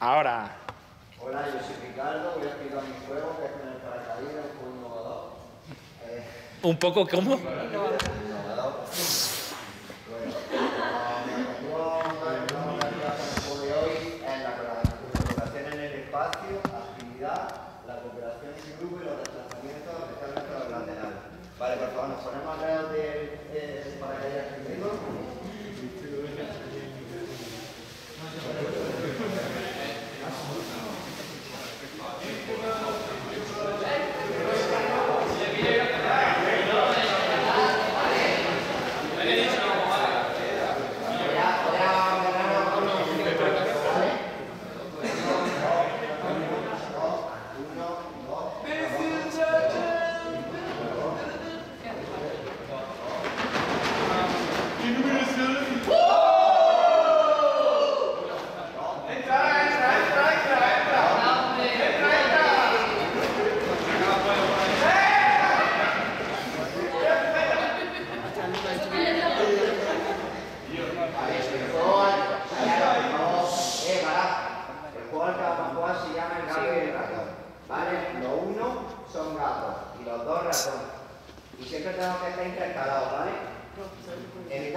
Ahora. Hola, yo soy Ricardo, voy a explicar mi juego que es con el paracaídas, un juego innovador. Eh... ¿Un poco cómo?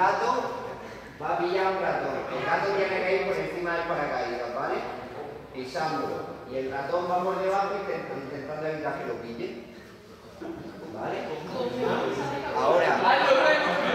el gato va a pillar un ratón. El gato tiene que ir por encima del paracaídas, ¿vale? Pisándolo. Y el ratón va por debajo intentando, intentando evitar que lo pille. ¿Vale? Ahora.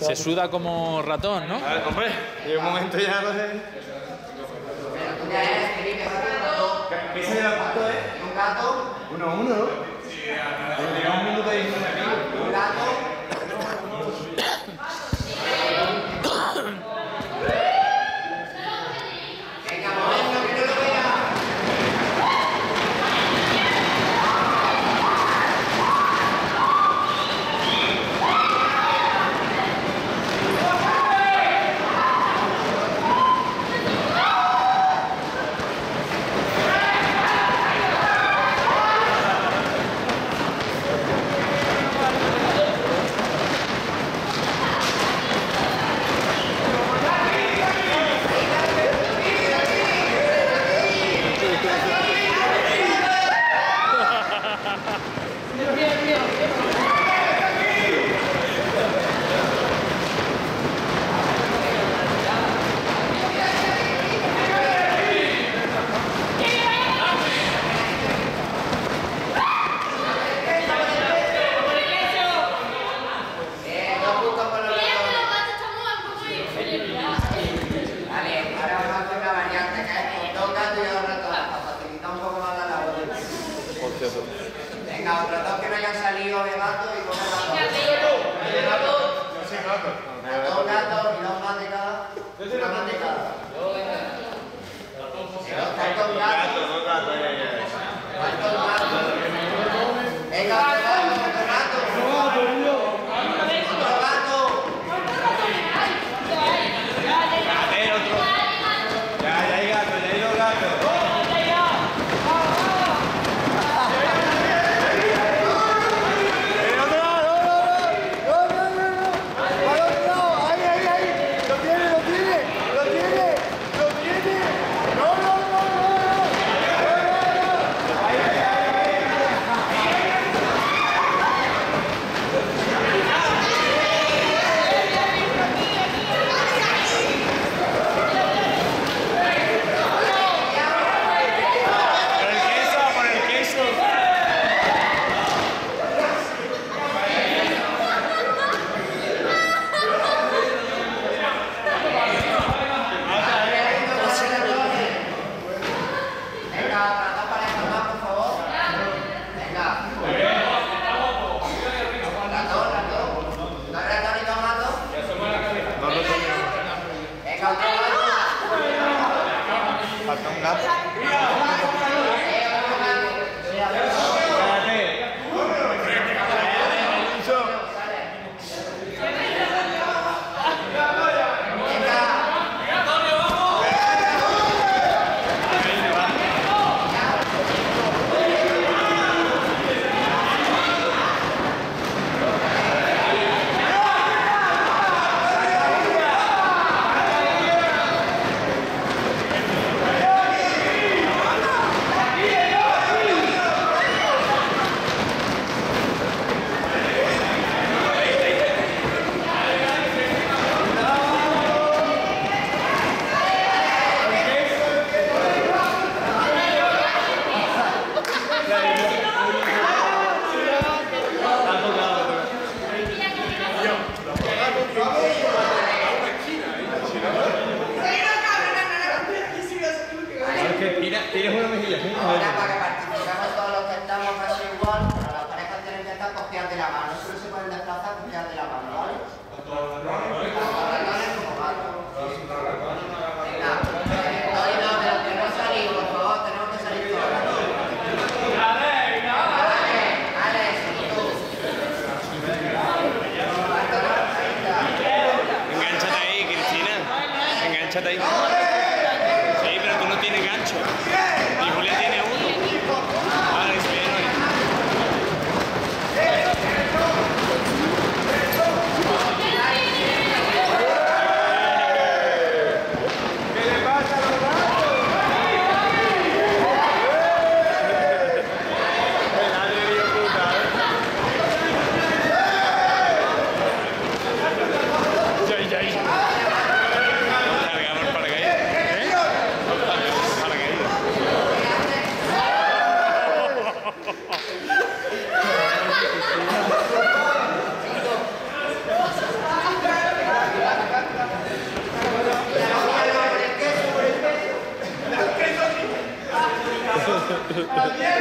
Se suda como ratón, ¿no? A ver, hombre, y un momento ya no sé. Empieza el punto, ¿eh? Un gato. Uno a uno, ¿no? Sí, Venga, otros que me hayan salido de gato y dos de. Yo soy gato. Dos gatos y dos más de cada. Yo soy más de ครับ to the Yeah.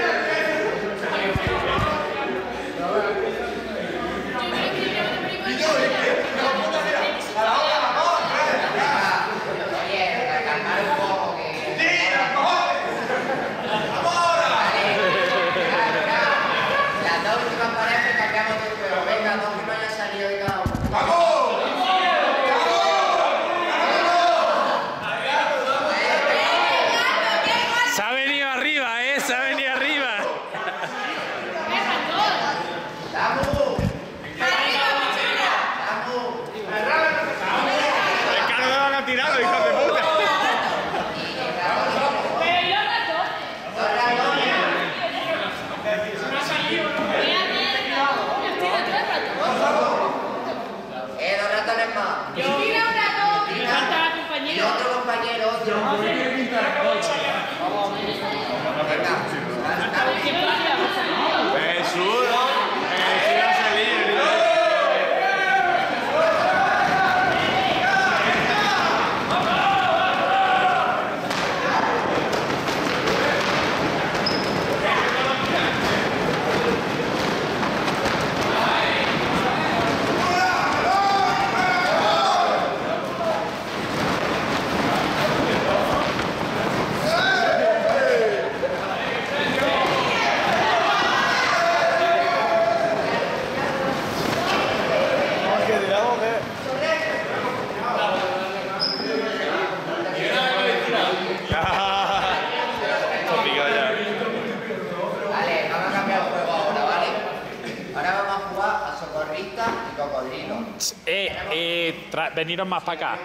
veniros más para acá.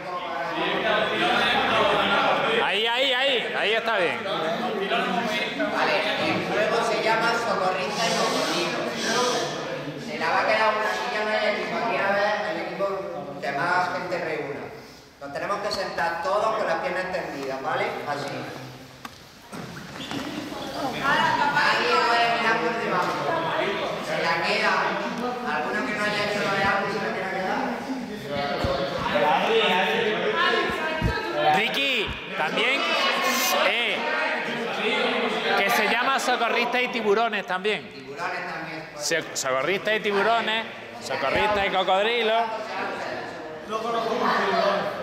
Ahí, ahí, ahí, ahí está bien. Vale, el juego se llama Socorrista y Socorrido. Se la va a quedar una silla en el equipo, aquí a ver el equipo que más gente reúna. Nos tenemos que sentar todos con las piernas extendidas, ¿vale? Así. se llama socorrista y tiburones también. Tiburones. Socorristas y tiburones, socorristas y cocodrilos. No conozco un tiburón.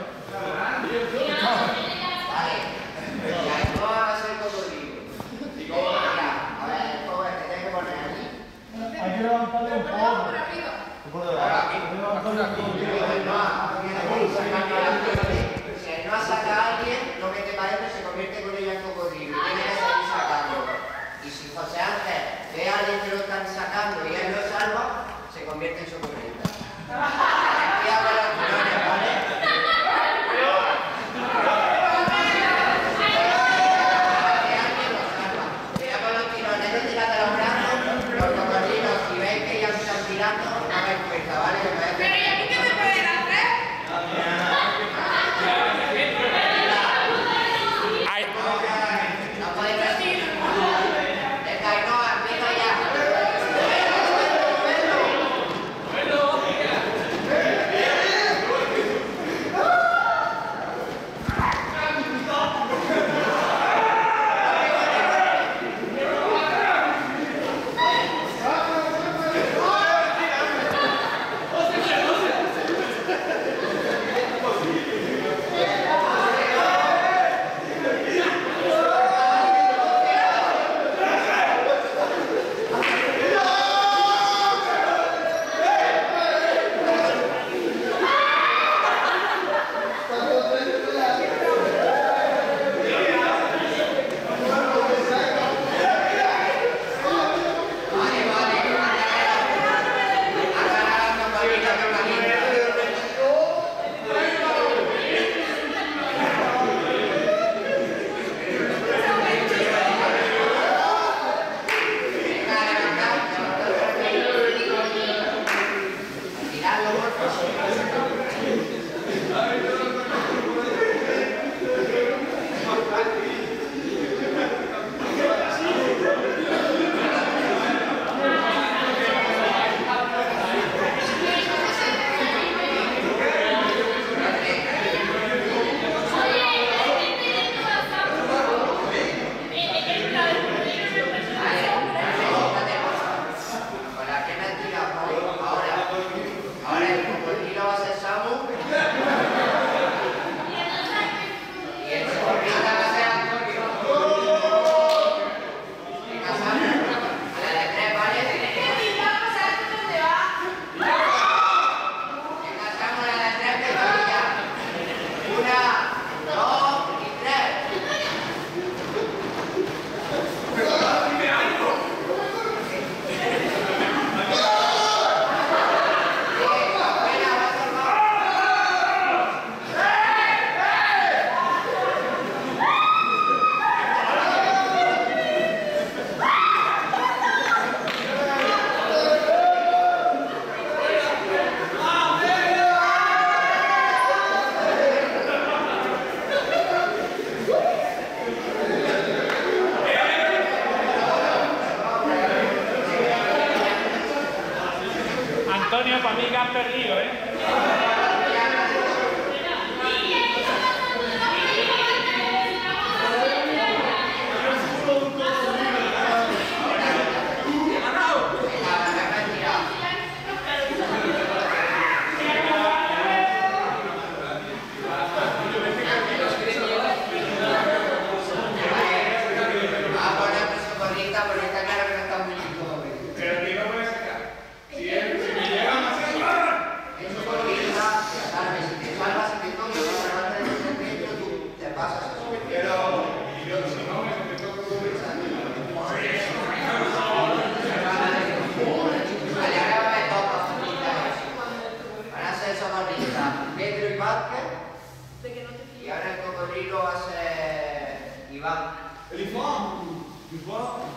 Tu vois